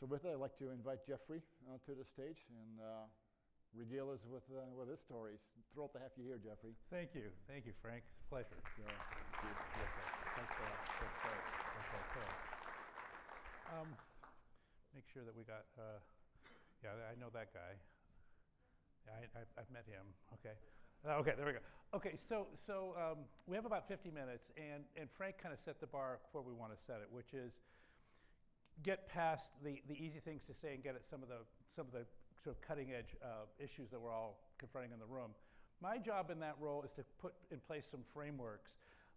So with that, I'd like to invite Jeffrey uh, to the stage and uh, regale us with, uh, with his stories. Thrilled to have you here, Jeffrey. Thank you. Thank you, Frank. It's a pleasure. So, Thanks a lot. That's great. Okay, cool. Um, make sure that we got, uh, yeah, I know that guy. I, I, I've met him. Okay. Uh, Okay, there we go. Okay, so, so um, we have about 50 minutes, and, and Frank kind of set the bar where we want to set it, which is get past the, the easy things to say and get at some of the, some of the sort of cutting edge uh, issues that we're all confronting in the room. My job in that role is to put in place some frameworks.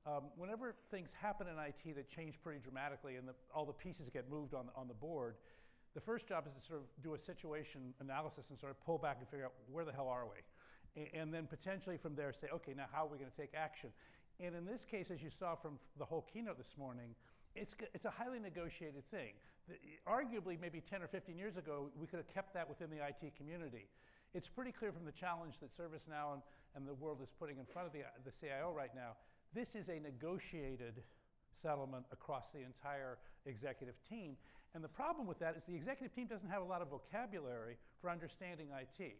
Um, whenever things happen in IT that change pretty dramatically and the, all the pieces get moved on, on the board, the first job is to sort of do a situation analysis and sort of pull back and figure out where the hell are we? A- and then potentially from there say, okay, now how are we going to take action? And in this case, as you saw from the whole keynote this morning, it's, it's a highly negotiated thing. The, arguably, maybe 10 or 15 years ago, we could have kept that within the IT community. It's pretty clear from the challenge that ServiceNow and, and the world is putting in front of the, the CIO right now, this is a negotiated settlement across the entire executive team. And the problem with that is the executive team doesn't have a lot of vocabulary for understanding IT.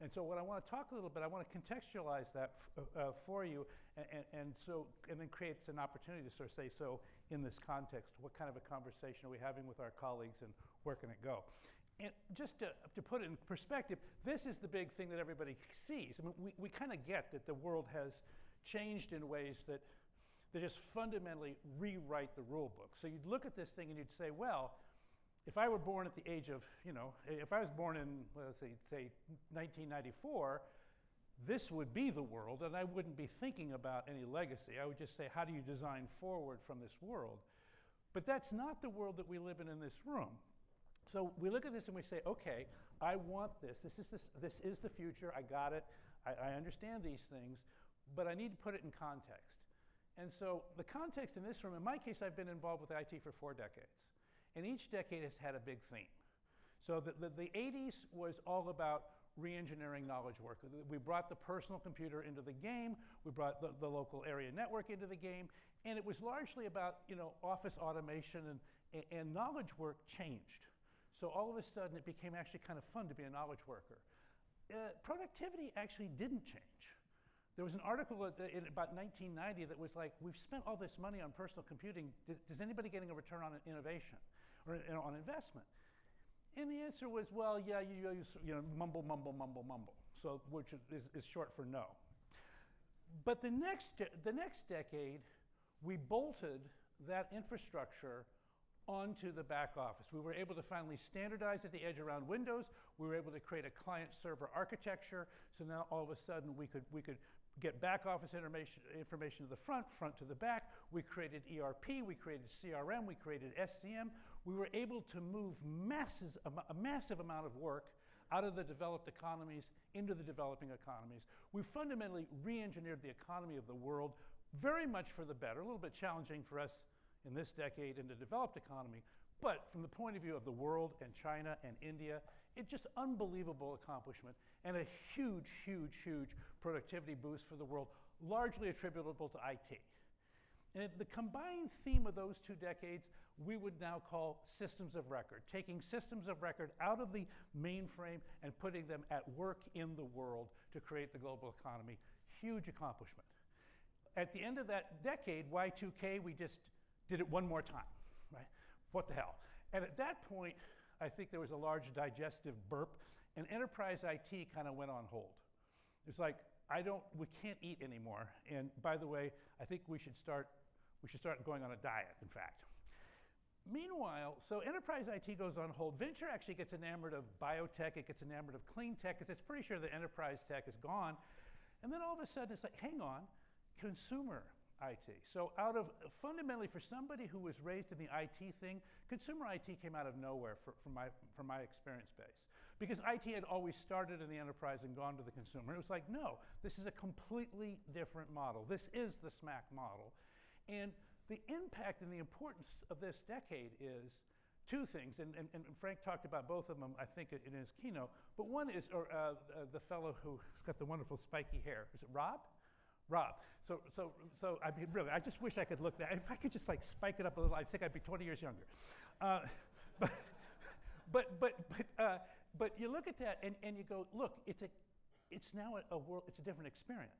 And so what I want to talk a little bit, I want to contextualize that f- uh, for you, and, and, so and then creates an opportunity to sort of say, so in this context, what kind of a conversation are we having with our colleagues, and where can it go? And just to, to put it in perspective, this is the big thing that everybody sees. I mean, we, we kind of get that the world has changed in ways that they just fundamentally rewrite the rule book. So you'd look at this thing and you'd say, well, if I were born at the age of, you know, if I was born in, let's say, say 1994, this would be the world, and I wouldn't be thinking about any legacy. I would just say, how do you design forward from this world? But that's not the world that we live in in this room. So we look at this and we say, okay, I want this. This is, this, this is the future. I got it. I, I understand these things, but I need to put it in context. And so the context in this room, in my case, I've been involved with IT for four decades. And each decade has had a big theme. So the, the, the 80s was all about re-engineering knowledge work. We brought the personal computer into the game, we brought the, the local area network into the game, and it was largely about you know, office automation and, and, knowledge work changed. So all of a sudden it became actually kind of fun to be a knowledge worker. Uh, productivity actually didn't change. There was an article in about 1990 that was like, we've spent all this money on personal computing. Does, anybody getting a return on innovation or on investment? And the answer was, well, yeah, you, use, you know, mumble, mumble, mumble, mumble. So, which is, is short for no. But the next, the next decade, we bolted that infrastructure onto the back office. We were able to finally standardize at the edge around Windows. We were able to create a client-server architecture. So now all of a sudden we could, we could get back office information, information to the front, front to the back. We created ERP, we created CRM, we created SCM. We were able to move masses, a massive amount of work out of the developed economies into the developing economies. We fundamentally re-engineered the economy of the world very much for the better, a little bit challenging for us in this decade in the developed economy. But from the point of view of the world and China and India, it's just unbelievable accomplishment and a huge, huge, huge productivity boost for the world, largely attributable to IT. And the combined theme of those two decades, we would now call systems of record, taking systems of record out of the mainframe and putting them at work in the world to create the global economy. Huge accomplishment. At the end of that decade, Y2K, we just did it one more time, right? What the hell? And at that point, I think there was a large digestive burp, and enterprise IT kind of went on hold. It's like, I don't, we can't eat anymore. And by the way, I think we should start, we should start going on a diet, in fact. Meanwhile, so enterprise IT goes on hold. Venture actually gets enamored of biotech, it gets enamored of clean tech, because it's pretty sure that enterprise tech is gone. And then all of a sudden, it's like, hang on, consumer IT. So out of fundamentally for somebody who was raised in the IT thing, consumer IT came out of nowhere for, from, my, from my experience base. Because IT had always started in the enterprise and gone to the consumer. It was like, no, this is a completely different model. This is the SMAC model. And the impact and the importance of this decade is two things, and, and, and, Frank talked about both of them, I think, in his keynote. But one is or, uh, uh, the fellow who's got the wonderful spiky hair. Is it Rob? Rob. So, so, so I mean, really, I just wish I could look that. If I could just like spike it up a little, I think I'd be 20 years younger. Uh, but, uh, but you look at that and, and you go, look, it's, a, it's now a, a world, it's a different experience.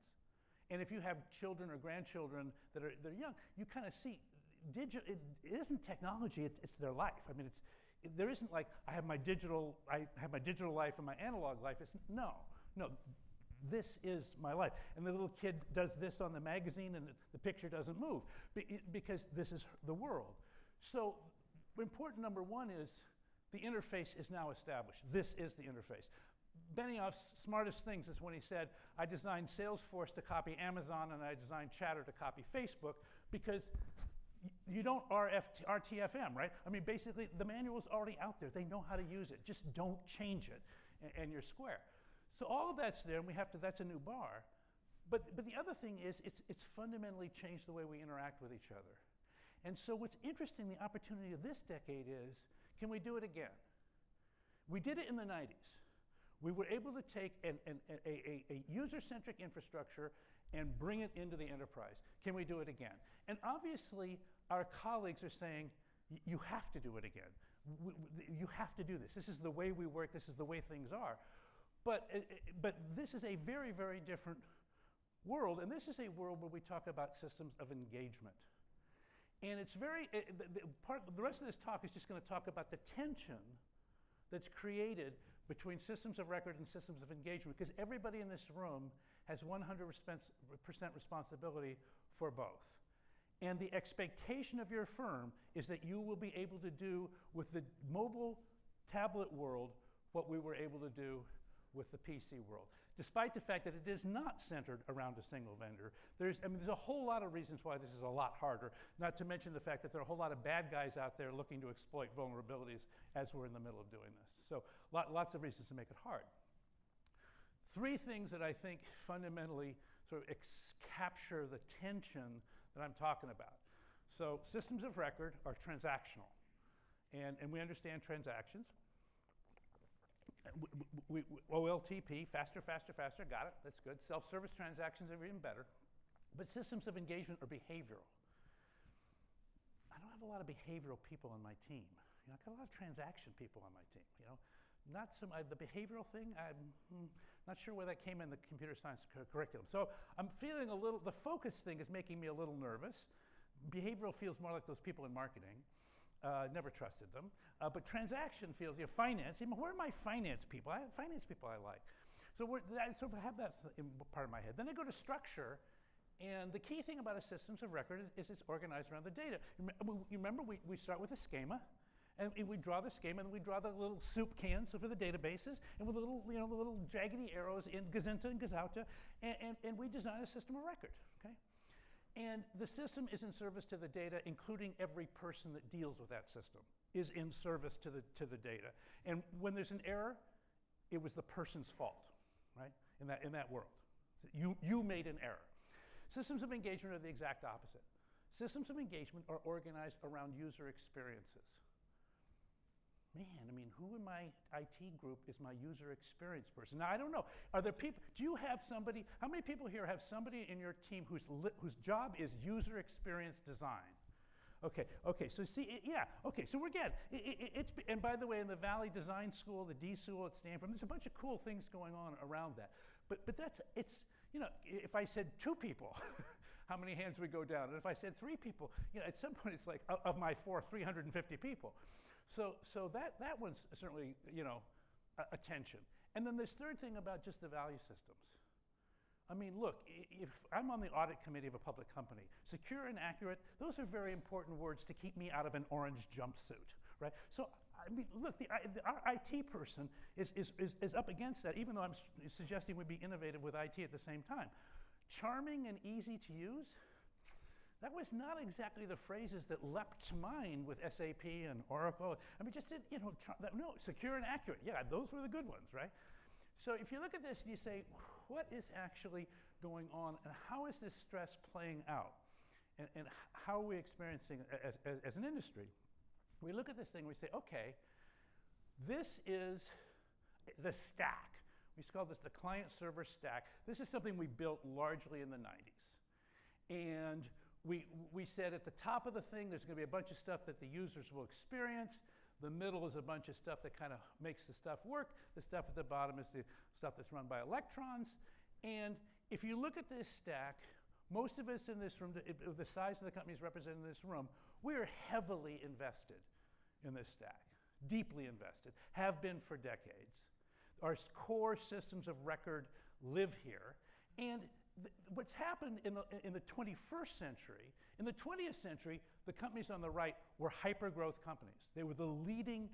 And if you have children or grandchildren that are, that are young, you kind of see, digital, it, it isn't technology, it's, it's their life. I mean, it's, it, there isn't like, I have my digital, I have my digital life and my analog life. It's, no, no, this is my life. And the little kid does this on the magazine and the picture doesn't move because this is the world. So, important number one is the interface is now established. This is the interface. Benioff's smartest things is when he said, I designed Salesforce to copy Amazon and I designed Chatter to copy Facebook because you don't RTFM, right? I mean, basically, the manual's already out there. They know how to use it. Just don't change it, and, and you're square. So all of that's there, and we have to, that's a new bar. But, but the other thing is, it's, it's fundamentally changed the way we interact with each other. And so what's interesting, the opportunity of this decade is, can we do it again? We did it in the 90s. We were able to take an, an, a, a, a user-centric infrastructure and bring it into the enterprise. Can we do it again? And obviously, our colleagues are saying, you have to do it again. you have to do this. This is the way we work. This is the way things are. But, uh, uh, but this is a very, very different world, and this is a world where we talk about systems of engagement. And it's very, the, the, part, the rest of this talk is just going to talk about the tension that's created between systems of record and systems of engagement, because everybody in this room has 100% responsibility for both. And the expectation of your firm is that you will be able to do with the mobile tablet world what we were able to do with the PC world, despite the fact that it is not centered around a single vendor. There's, I mean, there's a whole lot of reasons why this is a lot harder, not to mention the fact that there are a whole lot of bad guys out there looking to exploit vulnerabilities as we're in the middle of doing this. So lot, lots of reasons to make it hard. Three things that I think fundamentally sort of capture the tension that I'm talking about. So systems of record are transactional, and, and we understand transactions. We, we, OLTP, faster, faster, faster, got it, that's good. Self-service transactions are even better. But systems of engagement are behavioral. I don't have a lot of behavioral people on my team. You know, I've got a lot of transaction people on my team, you know. Not so much, the behavioral thing, I'm hmm, not sure where that came in the computer science cu curriculum. So I'm feeling a little, the focus thing is making me a little nervous. Behavioral feels more like those people in marketing. Uh, never trusted them. Uh, but transaction feels, you know, finance, where are my finance people? I, have finance people I like. So, we're, that, so I have that in part of my head. Then I go to structure, and the key thing about a systems of record is, is it's organized around the data. You remember we, we start with a schema, and we draw the schema, and we draw the little soup cans for the databases, and with the little, you know, the little jaggedy arrows in Gazenta and Gazauta, and, and, and we design a system of record, okay? And the system is in service to the data, including every person that deals with that system is in service to the, to the data. And when there's an error, it was the person's fault, right, in that, in that world. You, you made an error. Systems of engagement are the exact opposite. Systems of engagement are organized around user experiences man, I mean, who in my IT group is my user experience person? Now, I don't know. Are there people, do you have somebody, how many people here have somebody in your team whose, whose job is user experience design? Okay, okay, so see, it, yeah, okay, so we're good. It, it, it's, and by the way, in the Valley Design School, the D School at Stanford, there's a bunch of cool things going on around that. But, but that's, it's, you know, if I said two people, how many hands would go down? And if I said three people, you know, at some point it's like, of my four, 350 people. So, so that, that one's certainly, you know, attention. And then this third thing about just the value systems. I mean, look, if I'm on the audit committee of a public company, secure and accurate, those are very important words to keep me out of an orange jumpsuit, right? So, I mean, look, the, the, our IT person is, is, is, is up against that, even though I'm suggesting we be innovative with IT at the same time. Charming and easy to use, that was not exactly the phrases that leapt to mind with SAP and Oracle. I mean, just did, you know, no, secure and accurate. Yeah, those were the good ones, right? So if you look at this and you say, what is actually going on and how is this stress playing out? And, and how are we experiencing as, as, as an industry? We look at this thing, we say, okay, this is the stack. We call this the client server stack. This is something we built largely in the 90s. And we, we said at the top of the thing, there's going to be a bunch of stuff that the users will experience. The middle is a bunch of stuff that kind of makes the stuff work. The stuff at the bottom is the stuff that's run by electrons. And if you look at this stack, most of us in this room, the, size of the companies represented in this room, we are heavily invested in this stack, deeply invested, have been for decades. Our core systems of record live here. And what's happened in the, in the 21st century, in the 20th century, the companies on the right were hyper growth companies. They were the leading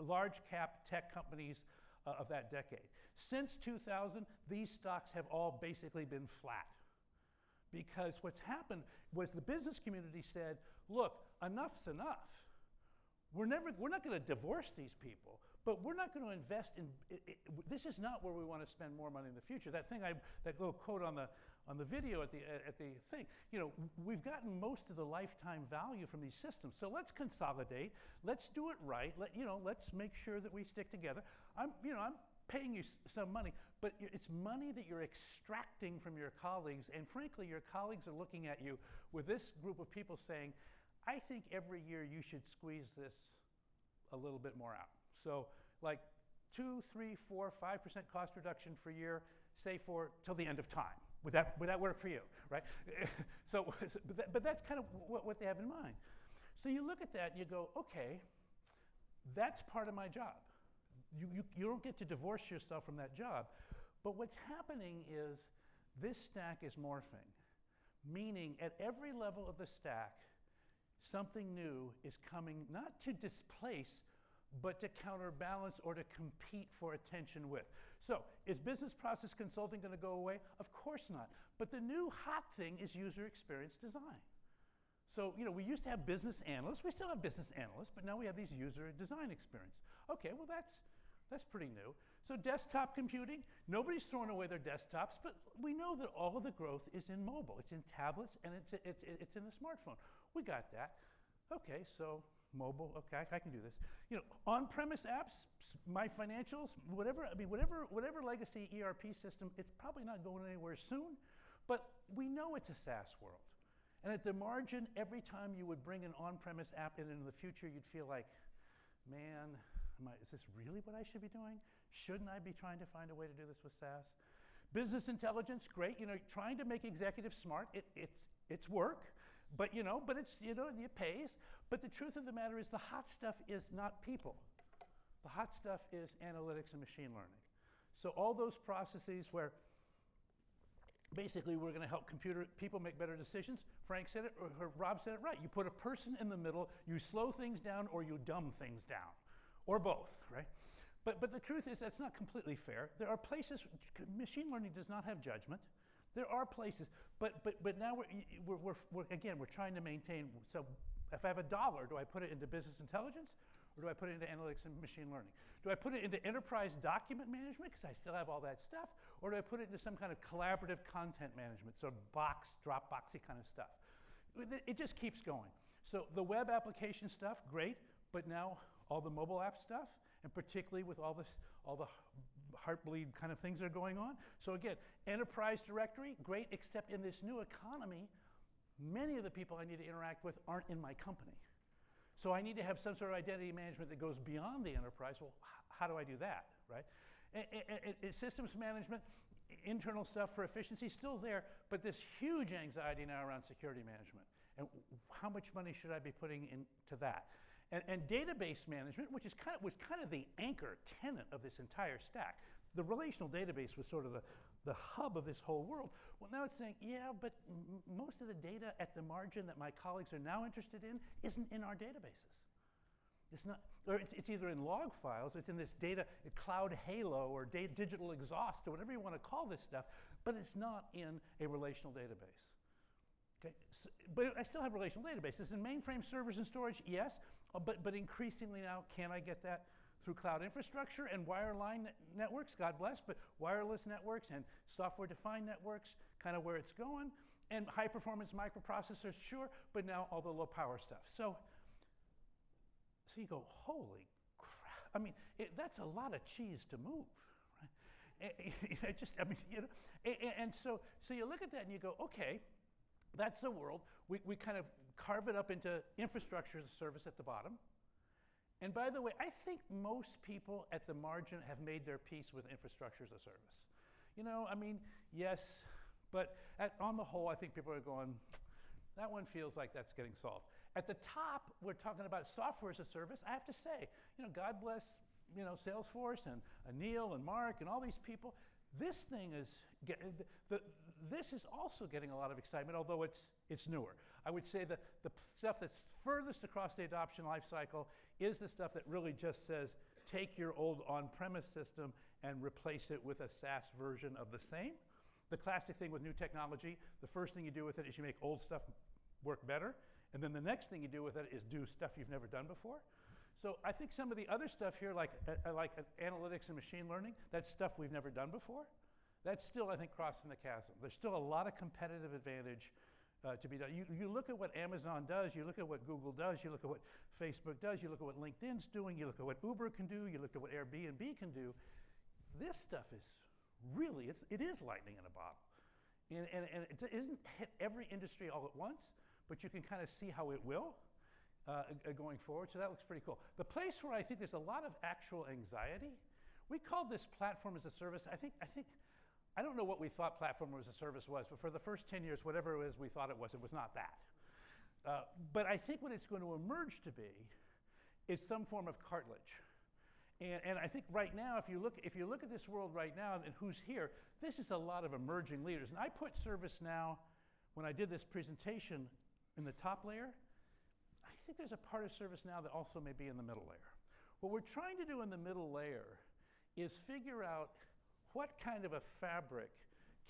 large cap tech companies uh, of that decade. Since 2000, these stocks have all basically been flat. Because what's happened was the business community said, look, enough's enough. We're, never, we're not going to divorce these people, but we're not going to invest in. It, it, this is not where we want to spend more money in the future. That thing, I, that little quote on the, on the video at the, at the thing, you know, we've gotten most of the lifetime value from these systems. So let's consolidate. Let's do it right. Let, you know, let's make sure that we stick together. I'm, you know, I'm paying you some money, but it's money that you're extracting from your colleagues. And frankly, your colleagues are looking at you with this group of people saying, I think every year you should squeeze this a little bit more out. So, like two, three, four, five percent cost reduction for year, say for till the end of time. Would that, would that work for you, right? so, but, that, but that's kind of what, what they have in mind. So you look at that and you go, okay, that's part of my job. You, you, you don't get to divorce yourself from that job. But what's happening is this stack is morphing, meaning at every level of the stack, something new is coming not to displace, but to counterbalance or to compete for attention with. So, is business process consulting going to go away? Of course not. But the new hot thing is user experience design. So, you know, we used to have business analysts. We still have business analysts, but now we have these user design experience. Okay, well, that's, that's pretty new. So, desktop computing, nobody's throwing away their desktops, but we know that all of the growth is in mobile. It's in tablets and it's, it's, it's in the smartphone. We got that. Okay, so mobile, okay, I, can do this. You know, on-premise apps, my financials, whatever, I mean, whatever, whatever legacy ERP system, it's probably not going anywhere soon, but we know it's a SaaS world. And at the margin, every time you would bring an on-premise app in into the future, you'd feel like, man, I, is this really what I should be doing? Shouldn't I be trying to find a way to do this with SaaS? Business intelligence, great. You know, trying to make executives smart, it, it's, it's work. But you know, but it's you know, it pays. But the truth of the matter is the hot stuff is not people. The hot stuff is analytics and machine learning. So all those processes where basically we're going to help computer people make better decisions. Frank said it, or, or Rob said it right. You put a person in the middle, you slow things down or you dumb things down, or both, right? But, but the truth is that's not completely fair. There are places, machine learning does not have judgment. There are places, but, but, but now we're, we're, we're, we're, again, we're trying to maintain. So if I have a dollar, do I put it into business intelligence or do I put it into analytics and machine learning? Do I put it into enterprise document management because I still have all that stuff? Or do I put it into some kind of collaborative content management, so box, Dropboxy kind of stuff? It just keeps going. So the web application stuff, great, but now all the mobile app stuff, and particularly with all this, all the heartbleed kind of things that are going on. So again, enterprise directory, great, except in this new economy, many of the people I need to interact with aren't in my company. So I need to have some sort of identity management that goes beyond the enterprise. Well, how do I do that, right? And, and systems management, internal stuff for efficiency, still there, but this huge anxiety now around security management. And how much money should I be putting into that? And, and, database management, which is kind of, was kind of the anchor tenant of this entire stack. The relational database was sort of the, the hub of this whole world. Well, now it's saying, yeah, but most of the data at the margin that my colleagues are now interested in isn't in our databases. It's not, or it's, it's either in log files, it's in this data, cloud halo or digital exhaust or whatever you want to call this stuff, but it's not in a relational database. Okay, so, but I still have relational databases. In mainframe servers and storage, yes, uh, but, but increasingly now, can I get that through cloud infrastructure and wireline networks, God bless, but wireless networks and software defined networks, kind of where it's going, and high performance microprocessors, sure, but now all the low power stuff. So, so you go, holy crap. I mean, it, that's a lot of cheese to move. Right? Eh, eh, it, just, I mean, you know, and, and so, so you look at that and you go, okay, that's the world. We, we kind of carve it up into infrastructure as a service at the bottom. And by the way, I think most people at the margin have made their peace with infrastructure as a service. You know, I mean, yes, but at, on the whole, I think people are going, that one feels like that's getting solved. At the top, we're talking about software as a service. I have to say, you know, God bless, you know, Salesforce and Aneel and Mark and all these people. This thing is, get, the, this is also getting a lot of excitement, although it's, it's newer. I would say that the stuff that's furthest across the adoption life cycle is the stuff that really just says, take your old on-premise system and replace it with a SaaS version of the same. The classic thing with new technology, the first thing you do with it is you make old stuff work better, and then the next thing you do with it is do stuff you've never done before. So I think some of the other stuff here, like, uh, like uh, analytics and machine learning, that's stuff we've never done before. That's still, I think, crossing the chasm. There's still a lot of competitive advantage uh, to be done. You, you look at what Amazon does, you look at what Google does, you look at what Facebook does, you look at what LinkedIn's doing, you look at what Uber can do, you look at what Airbnb can do. This stuff is really, it's, it is lightning in a bottle. And, and, and it isn't hit every industry all at once, but you can kind of see how it will uh, going forward. So that looks pretty cool. The place where I think there's a lot of actual anxiety, we call this platform as a service. I think, I think I don't know what we thought platform as a service was, but for the first 10 years, whatever it was we thought it was, it was not that. Uh, but I think what it's going to emerge to be is some form of cartilage. And, and I think right now, if you, look, if you look at this world right now and who's here, this is a lot of emerging leaders. And I put ServiceNow, when I did this presentation, in the top layer. I think there's a part of ServiceNow that also may be in the middle layer. What we're trying to do in the middle layer is figure out what kind of a fabric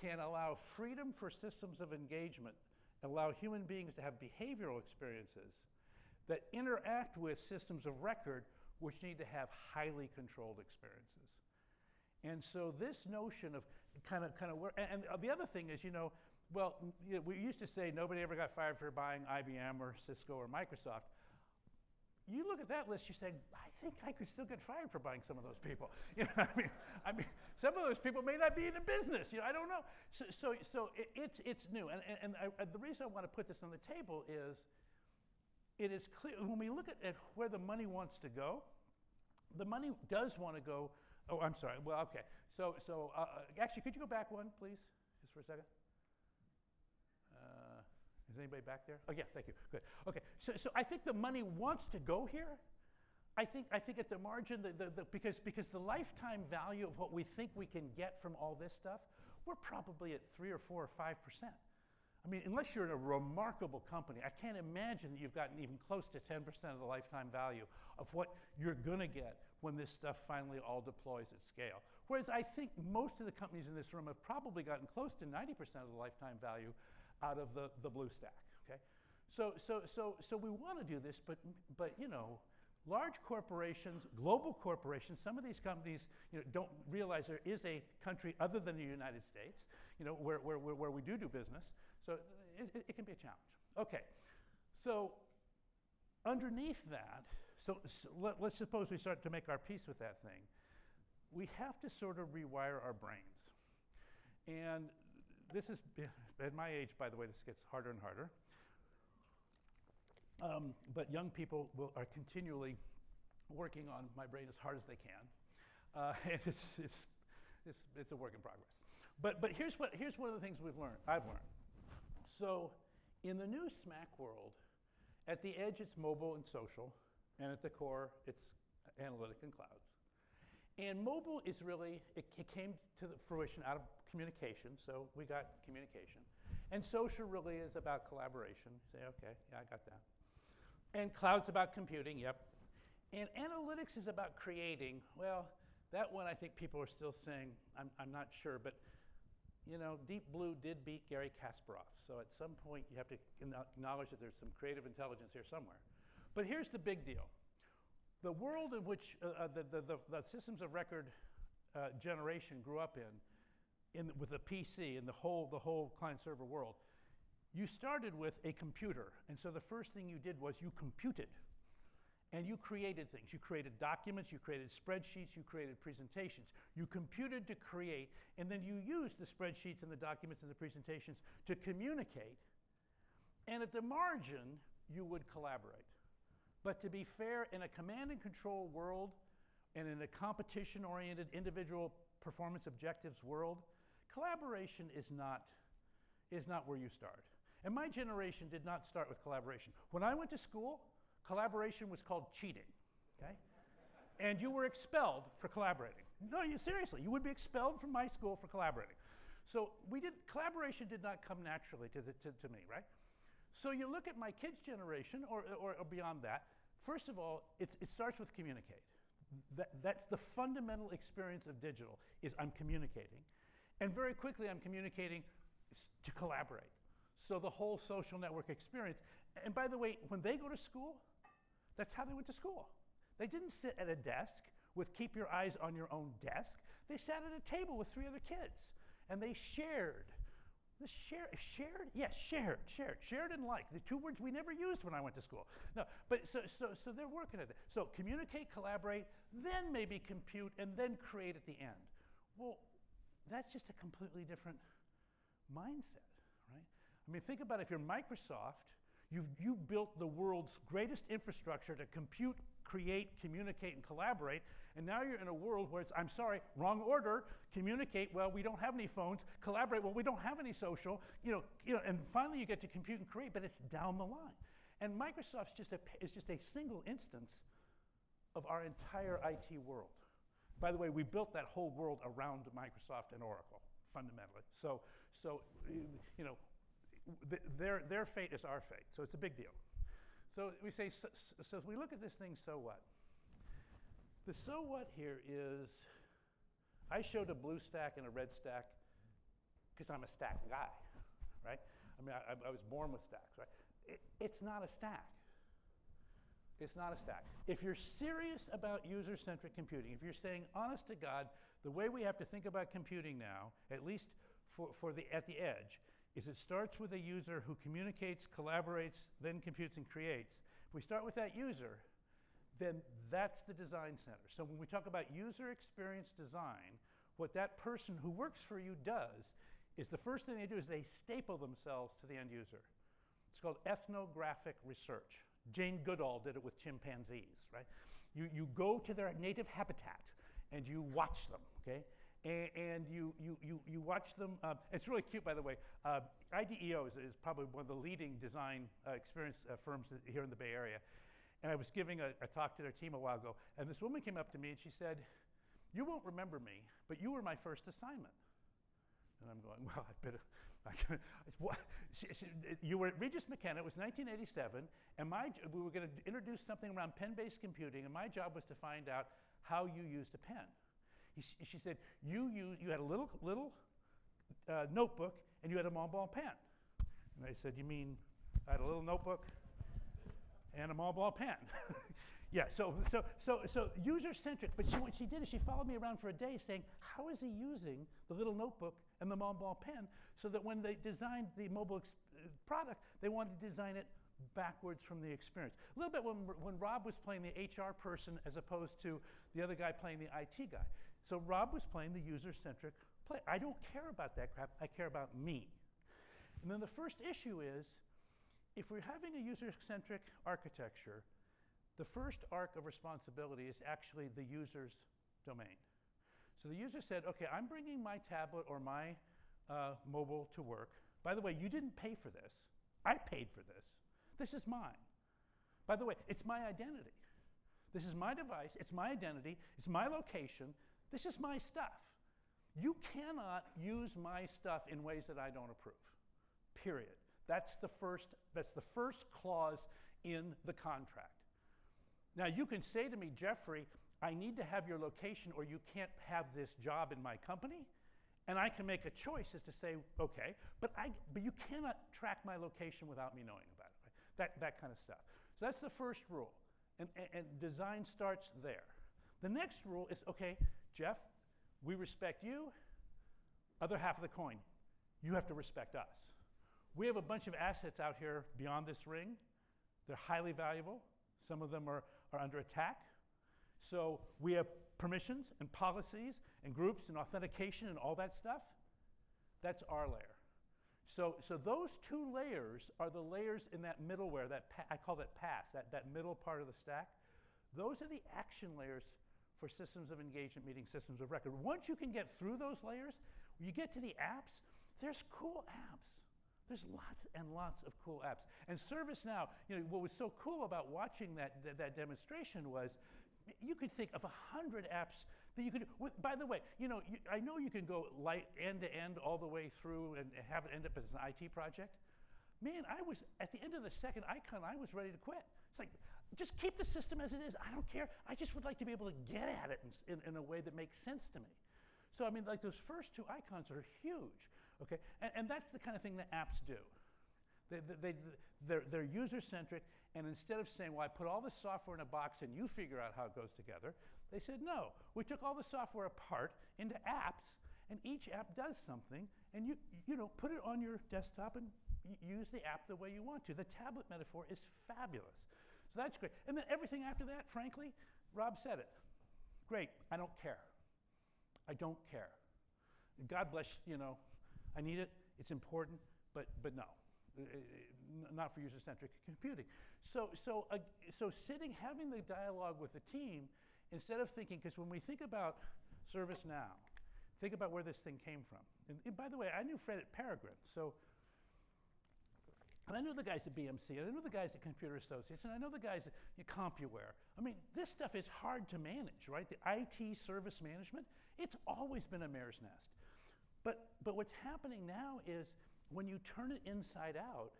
can allow freedom for systems of engagement, allow human beings to have behavioral experiences that interact with systems of record which need to have highly controlled experiences. And so this notion of kind of kind of work, and, and the other thing is, you know, well, you know, we used to say nobody ever got fired for buying IBM or Cisco or Microsoft you look at that list, you say, I think I could still get fired for buying some of those people. You know, I mean, I mean, some of those people may not be in the business. You know, I don't know. So, so, so it, it's it's new, and and, and I, the reason I want to put this on the table is, it is clear when we look at, at where the money wants to go, the money does want to go. Oh, I'm sorry. Well, okay. So, so uh, uh actually, could you go back one, please, just for a second? Is anybody back there? Oh, yeah, thank you. Good. Okay, so, so I think the money wants to go here. I think, I think at the margin, the, the, the, because, because the lifetime value of what we think we can get from all this stuff, we're probably at three or four or five percent. I mean, unless you're in a remarkable company, I can't imagine that you've gotten even close to 10% of the lifetime value of what you're going to get when this stuff finally all deploys at scale. Whereas I think most of the companies in this room have probably gotten close to 90% of the lifetime value out of the, the BlueStack. Okay? So, so, so, so we want to do this, but, but you know, large corporations, global corporations, some of these companies you know, don't realize there is a country other than the United States you know, where, where, where, we do do business. So it, it, can be a challenge. Okay, so underneath that, so, so let, let's suppose we start to make our peace with that thing. We have to sort of rewire our brains. And this is, at my age, by the way, this gets harder and harder. Um, but young people will, are continually working on my brain as hard as they can. Uh, and it's, it's, it's, it's a work in progress. But, but here's, what, here's one of the things we've learned, I've learned. So in the new SMAC world, at the edge it's mobile and social, and at the core it's analytic and clouds. And mobile is really, it, it came to the fruition out of communication, so we got communication. And social really is about collaboration. You say, okay, yeah, I got that. And cloud's about computing, yep. And analytics is about creating. Well, that one I think people are still saying, I'm, I'm not sure, but you know, Deep Blue did beat Garry Kasparov. So at some point you have to acknowledge that there's some creative intelligence here somewhere. But here's the big deal. The world in which uh, uh the, the, the, the, systems of record uh, generation grew up in in, with the PC and the whole, the whole client server world, you started with a computer. And so the first thing you did was you computed. And you created things. You created documents, you created spreadsheets, you created presentations. You computed to create, and then you used the spreadsheets and the documents and the presentations to communicate. And at the margin, you would collaborate. But to be fair, in a command and control world and in a competition oriented individual performance objectives world, collaboration is not, is not where you start. And my generation did not start with collaboration. When I went to school, collaboration was called cheating, okay? and you were expelled for collaborating. No, you seriously, you would be expelled from my school for collaborating. So we did collaboration did not come naturally to, the, to, to me, right? So you look at my kids' generation or, or, or beyond that. First of all, it starts with communicate. That, that's the fundamental experience of digital is I'm communicating. And very quickly I'm communicating to collaborate. So the whole social network experience. And by the way, when they go to school, that's how they went to school. They didn't sit at a desk with keep your eyes on your own desk. They sat at a table with three other kids and they shared. The share, shared? Yes, shared, shared, shared and like. The two words we never used when I went to school. No, but so, so, so they're working at it. So communicate, collaborate, then maybe compute, and then create at the end. Well, that's just a completely different mindset? I mean, think about if you're Microsoft, you've you built the world's greatest infrastructure to compute, create, communicate, and collaborate. And now you're in a world where it's, I'm sorry, wrong order. Communicate, well, we don't have any phones. Collaborate, well, we don't have any social. You know, you know, and finally you get to compute and create, but it's down the line. And Microsoft's just a, is just a single instance of our entire IT world. By the way, we built that whole world around Microsoft and Oracle, fundamentally. So, so you know, their, their fate is our fate. So it's a big deal. So we say, so, so we look at this thing, so what? The so what here is I showed a blue stack and a red stack because I'm a stack guy, right? I mean, I, I was born with stacks, right? It, it's not a stack. It's not a stack. If you're serious about user centric computing, if you're saying, honest to God, the way we have to think about computing now, at least for, for the, at the edge, is it starts with a user who communicates, collaborates, then computes and creates. If we start with that user, then that's the design center. So when we talk about user experience design, what that person who works for you does is the first thing they do is they staple themselves to the end user. It's called ethnographic research. Jane Goodall did it with chimpanzees, right? You, you go to their native habitat and you watch them, okay? And, and you, you, you, you watch them. Uh, it's really cute, by the way. Uh, IDEO is, is, probably one of the leading design uh, experience uh, firms here in the Bay Area. And I was giving a, a, talk to their team a while ago, and this woman came up to me and she said, You won't remember me, but you were my first assignment. And I'm going, Well, I've been. You were at Regis McKenna, it was 1987, and my, we were going to introduce something around pen based computing, and my job was to find out how you used a pen. He, she said, you, use, you had a little, little uh, notebook and you had a Montblanc pen. And I said, you mean I had a little notebook and a Montblanc pen? yeah, so, so, so, so user-centric. But she, what she did is she followed me around for a day saying, how is he using the little notebook and the Montblanc pen so that when they designed the mobile uh, product, they wanted to design it backwards from the experience. A little bit when, when Rob was playing the HR person as opposed to the other guy playing the IT guy. So Rob was playing the user-centric play. I don't care about that crap. I care about me. And then the first issue is, if we're having a user-centric architecture, the first arc of responsibility is actually the user's domain. So the user said, okay, I'm bringing my tablet or my uh, mobile to work. By the way, you didn't pay for this. I paid for this. This is mine. By the way, it's my identity. This is my device, it's my identity, it's my location, this is my stuff. You cannot use my stuff in ways that I don't approve. Period. That's the first, that's the first clause in the contract. Now you can say to me, Jeffrey, I need to have your location or you can't have this job in my company. And I can make a choice as to say, okay, but, I, but you cannot track my location without me knowing about it. Right? That, that kind of stuff. So that's the first rule. And, and, and design starts there. The next rule is, okay, Jeff, we respect you. Other half of the coin, you have to respect us. We have a bunch of assets out here beyond this ring. They're highly valuable. Some of them are, are under attack. So we have permissions and policies and groups and authentication and all that stuff. That's our layer. So, so those two layers are the layers in that middleware, that I call that PaaS, that, that middle part of the stack. Those are the action layers for systems of engagement meeting systems of record. Once you can get through those layers, you get to the apps, there's cool apps. There's lots and lots of cool apps. And ServiceNow, you know, what was so cool about watching that, that, that demonstration was you could think of a hundred apps that you could. By the way, you know, you, I know you can go light end to end all the way through and have it end up as an IT project. Man, I was at the end of the second icon, I was ready to quit. It's like, just keep the system as it is. I don't care. I just would like to be able to get at it in, in, in a way that makes sense to me. So I mean, like those first two icons are huge, okay? And, and that's the kind of thing that apps do. They, they, they, they're, they're user-centric, and instead of saying, well, I put all the software in a box and you figure out how it goes together, they said, no, we took all the software apart into apps, and each app does something, and you, you know, put it on your desktop and use the app the way you want to. The tablet metaphor is fabulous. So that's great. And then everything after that, frankly, Rob said it. Great, I don't care. I don't care. God bless, you know, I need it, it's important, but, but no, uh, uh, not for user-centric computing. So, so, uh, so sitting, having the dialogue with the team, instead of thinking, because when we think about ServiceNow, think about where this thing came from. And, and by the way, I knew Fred at Peregrine, so and I know the guys at BMC, and I know the guys at Computer Associates, and I know the guys at Compuware. I mean, this stuff is hard to manage, right? The IT service management, it's always been a mare's nest. But, but what's happening now is when you turn it inside out,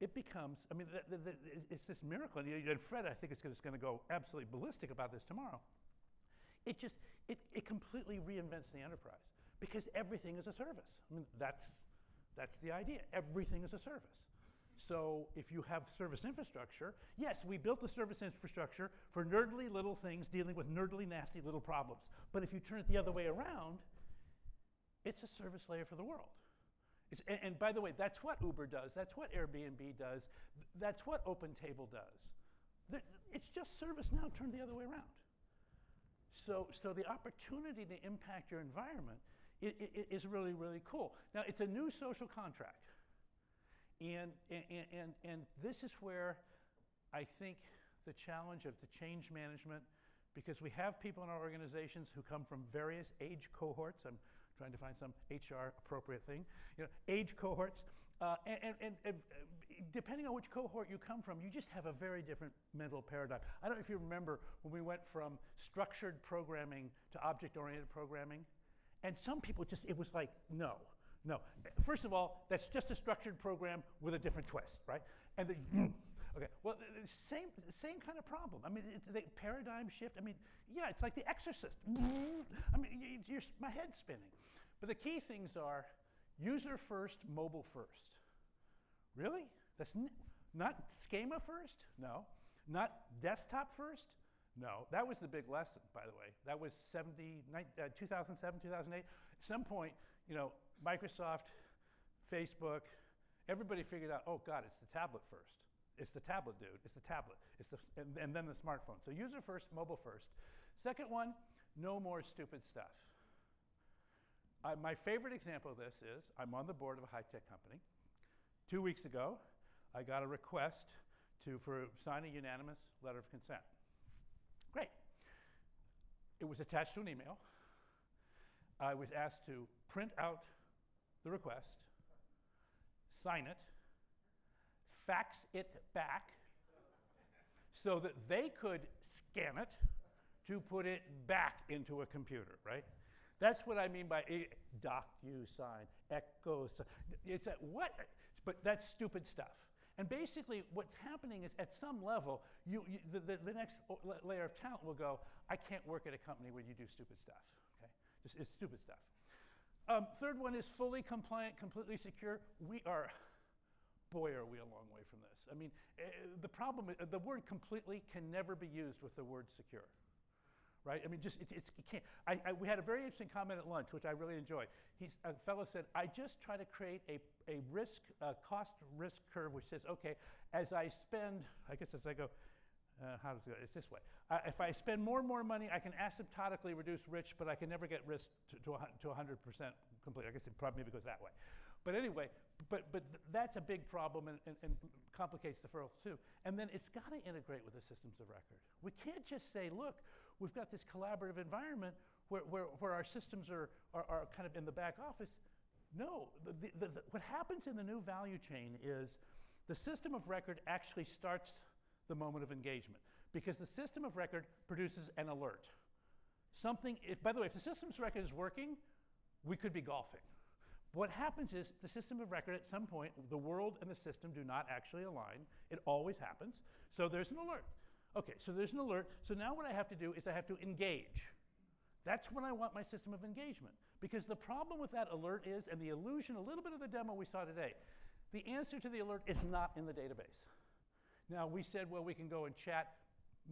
it becomes, I mean, the, the, the, it's this miracle. And, and Fred, I think, is going to go absolutely ballistic about this tomorrow. It just, it, it completely reinvents the enterprise because everything is a service. I mean, that's that's the idea. Everything is a service. So if you have service infrastructure, yes, we built the service infrastructure for nerdly little things dealing with nerdly nasty little problems. But if you turn it the other way around, it's a service layer for the world. And, and, by the way, that's what Uber does. That's what Airbnb does. That's what OpenTable does. It's just service now turned the other way around. So, so the opportunity to impact your environment it, it, is really, really cool. Now, it's a new social contract. And, and, and, and this is where I think the challenge of the change management, because we have people in our organizations who come from various age cohorts. I'm trying to find some HR appropriate thing. You know, age cohorts. Uh, and, and, and, and, depending on which cohort you come from, you just have a very different mental paradigm. I don't know if you remember when we went from structured programming to object oriented programming. And some people just, it was like, no, no. First of all, that's just a structured program with a different twist, right? And the, okay, well, same, same kind of problem. I mean, it's the paradigm shift. I mean, yeah, it's like The Exorcist. I mean, you're, my head's spinning. But the key things are user first, mobile first. Really? That's not schema first? No. Not desktop first? No, that was the big lesson, by the way. That was 70, uh, 2007, 2008. At some point, you know, Microsoft, Facebook, everybody figured out, oh God, it's the tablet first. It's the tablet, dude. It's the tablet. It's the, and, and then the smartphone. So user first, mobile first. Second one, no more stupid stuff. My favorite example of this is I'm on the board of a high tech company. Two weeks ago, I got a request to for sign a unanimous letter of consent. Great. It was attached to an email. I was asked to print out the request, sign it, fax it back so that they could scan it to put it back into a computer, right? That's what I mean by DocuSign, EchoSign. It's a, what? But that's stupid stuff. And basically, what's happening is at some level, you, you the, the, the, next layer of talent will go, I can't work at a company where you do stupid stuff. Okay? Just, it's stupid stuff. Um, third one is fully compliant, completely secure. We are, boy, are we a long way from this. I mean, uh, the problem, uh, the word completely can never be used with the word secure right? I mean, just it, it's, it can't. I, I, we had a very interesting comment at lunch, which I really enjoyed. He's, a fellow said, I just try to create a, a risk, a cost risk curve, which says, okay, as I spend, I guess as I go, uh, how does it go? It's this way. Uh, if I spend more and more money, I can asymptotically reduce rich, but I can never get risk to, to, to 100% complete. I guess it probably maybe goes that way. But anyway, but, but th- that's a big problem and, and, and complicates the too. And then it's got to integrate with the systems of record. We can't just say, look, we've got this collaborative environment where, where, where our systems are, are, are kind of in the back office. No, the, the, the, what happens in the new value chain is the system of record actually starts the moment of engagement because the system of record produces an alert. Something, if, by the way, if the system's record is working, we could be golfing. What happens is the system of record at some point, the world and the system do not actually align. It always happens. So there's an alert. Okay, so there's an alert. So now what I have to do is I have to engage. That's when I want my system of engagement. Because the problem with that alert is, and the illusion, a little bit of the demo we saw today, the answer to the alert is not in the database. Now, we said, well, we can go and chat,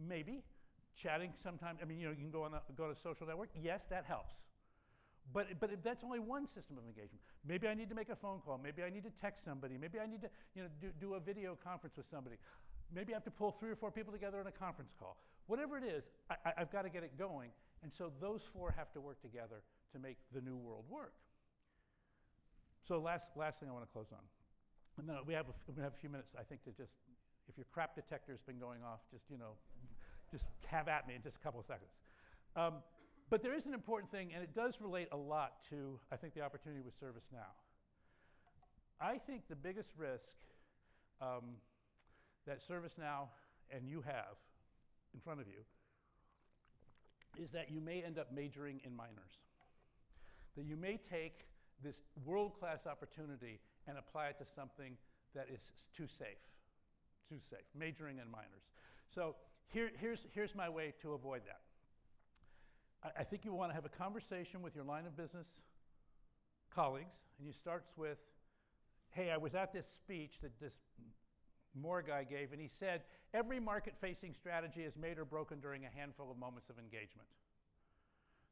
maybe. Chatting sometimes, I mean, you know, you can go on a, go to social network. Yes, that helps. But, but that's only one system of engagement. Maybe I need to make a phone call. Maybe I need to text somebody. Maybe I need to you know, do, do a video conference with somebody. Maybe I have to pull three or four people together in a conference call. Whatever it is, I, have got to get it going. And so those four have to work together to make the new world work. So last, last thing I want to close on. And then we have, a, we have a few minutes, I think, to just, if your crap detector's been going off, just, you know, just have at me in just a couple of seconds. Um, but there is an important thing, and it does relate a lot to, I think, the opportunity with ServiceNow. I think the biggest risk um, that ServiceNow and you have in front of you is that you may end up majoring in minors. That you may take this world class opportunity and apply it to something that is too safe. Too safe, majoring in minors. So here, here's, here's my way to avoid that. I, I think you want to have a conversation with your line of business colleagues, and you starts with, hey, I was at this speech that this Moore guy gave, and he said, every market-facing strategy is made or broken during a handful of moments of engagement.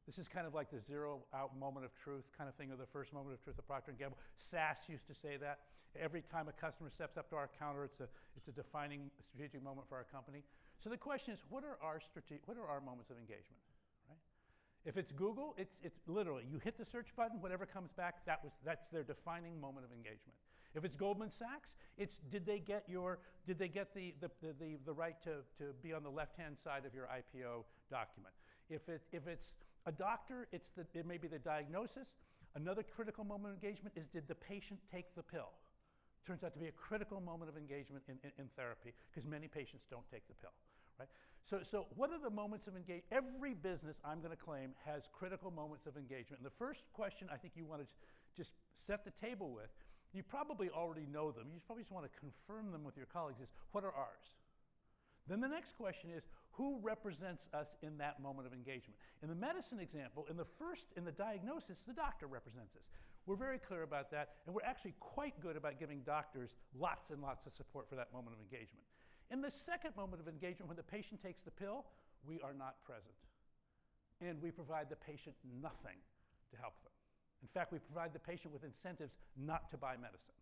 This is kind of like the zero out moment of truth kind of thing, or the first moment of truth of Procter & Gamble. SAS used to say that. Every time a customer steps up to our counter, it's a, it's a defining strategic moment for our company. So the question is, what are our, strate- what are our moments of engagement? If it's Google, it's, it's literally, you hit the search button, whatever comes back, that was, that's their defining moment of engagement. If it's Goldman Sachs, it's did they get, your, did they get the, the, the, the, the right to, to be on the left-hand side of your IPO document. If, it, if it's a doctor, it's the, it may be the diagnosis. Another critical moment of engagement is did the patient take the pill? Turns out to be a critical moment of engagement in, in, in therapy because many patients don't take the pill. Right? So, so what are the moments of engagement? Every business, I'm going to claim, has critical moments of engagement. And the first question I think you want to just set the table with, you probably already know them. You probably just want to confirm them with your colleagues is, what are ours? Then the next question is, who represents us in that moment of engagement? In the medicine example, in the first, in the diagnosis, the doctor represents us. We're very clear about that, and we're actually quite good about giving doctors lots and lots of support for that moment of engagement. In the second moment of engagement, when the patient takes the pill, we are not present. And we provide the patient nothing to help them. In fact, we provide the patient with incentives not to buy medicine.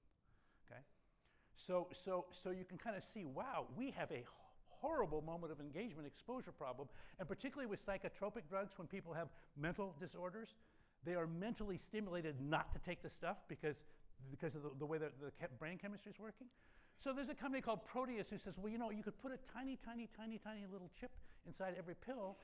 Okay? So, so, so you can kind of see wow, we have a horrible moment of engagement exposure problem, and particularly with psychotropic drugs when people have mental disorders, they are mentally stimulated not to take the stuff because, because of the, the way the, the brain chemistry is working. So there's a company called Proteus who says, well, you know, you could put a tiny, tiny, tiny, tiny little chip inside every pill,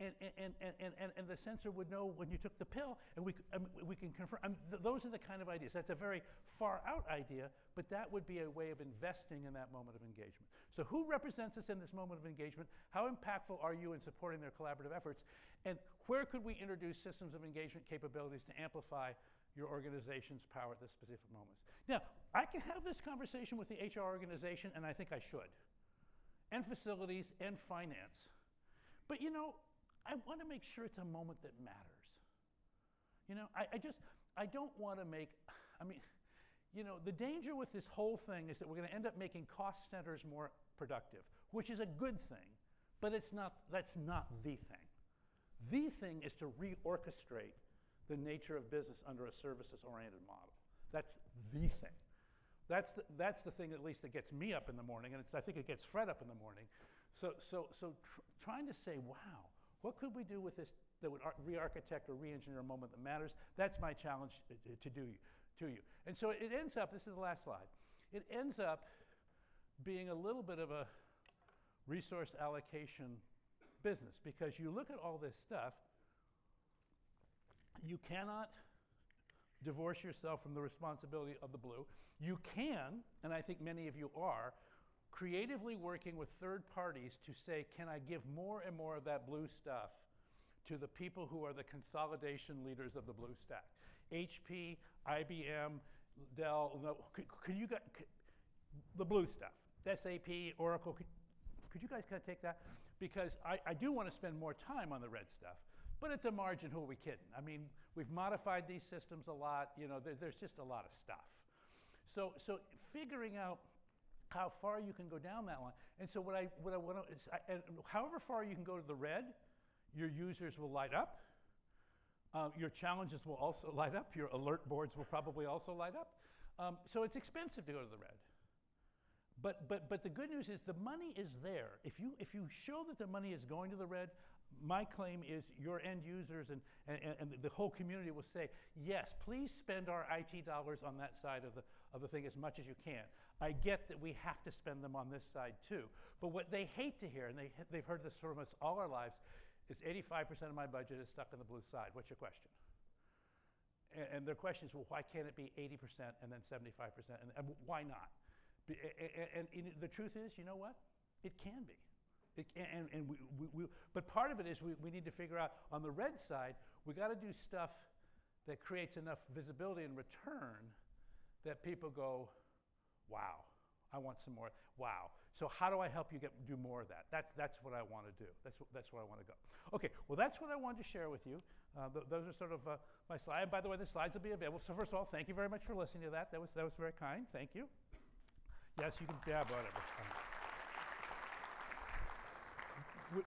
and, and, and, and, and the sensor would know when you took the pill, and we, um, we can confirm. Th those are the kind of ideas. That's a very far out idea, but that would be a way of investing in that moment of engagement. So who represents us in this moment of engagement? How impactful are you in supporting their collaborative efforts? And where could we introduce systems of engagement capabilities to amplify your organization's power at the specific moments. Now, I can have this conversation with the HR organization, and I think I should, and facilities and finance. But you know, I want to make sure it's a moment that matters. You know, I, I just, I don't want to make, I mean, you know, the danger with this whole thing is that we're going to end up making cost centers more productive, which is a good thing, but it's not, that's not the thing. The thing is to reorchestrate the nature of business under a services-oriented model. That's the thing. That's the, that's the thing, at least, that gets me up in the morning, and I think it gets Fred up in the morning. So, so, so tr trying to say, wow, what could we do with this that would re-architect or re-engineer a moment that matters? That's my challenge uh, to, to do. to you. And so it ends up, this is the last slide, it ends up being a little bit of a resource allocation business because you look at all this stuff, you cannot divorce yourself from the responsibility of the blue. You can, and I think many of you are, creatively working with third parties to say, can I give more and more of that blue stuff to the people who are the consolidation leaders of the blue stack? HP, IBM, Dell, no, could, could you get the blue stuff? SAP, Oracle, could, could you guys kind of take that? Because I, I do want to spend more time on the red stuff. But at the margin, who are we kidding? I mean, we've modified these systems a lot. You know, there, there's just a lot of stuff. So, so figuring out how far you can go down that line. And so what I, what I want to, is I, and however far you can go to the red, your users will light up. Uh, your challenges will also light up. Your alert boards will probably also light up. Um, so it's expensive to go to the red. But, but, but the good news is the money is there. If you, if you show that the money is going to the red, my claim is your end users and, and, and the whole community will say, yes, please spend our IT dollars on that side of the, of the thing as much as you can. I get that we have to spend them on this side too. But what they hate to hear, and they, they've heard this from us all our lives, is 85% of my budget is stuck on the blue side. What's your question? And, and their question is, well, why can't it be 80% and then 75%? And, and why not? And, and, and the truth is, you know what? It can be. It, and, and we, we, we, but part of it is we, we need to figure out on the red side, we got to do stuff that creates enough visibility and return that people go, wow, I want some more. Wow. So how do I help you get do more of that? That that's what I want to do. That's that's where I want to go. Okay. Well, that's what I wanted to share with you. Uh, th- those are sort of uh, my slides. And by the way, the slides will be available. So first of all, thank you very much for listening to that. That was that was very kind. Thank you. Yes, you can. Yeah, whatever.